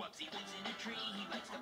Whoops, he lives in a tree, he likes to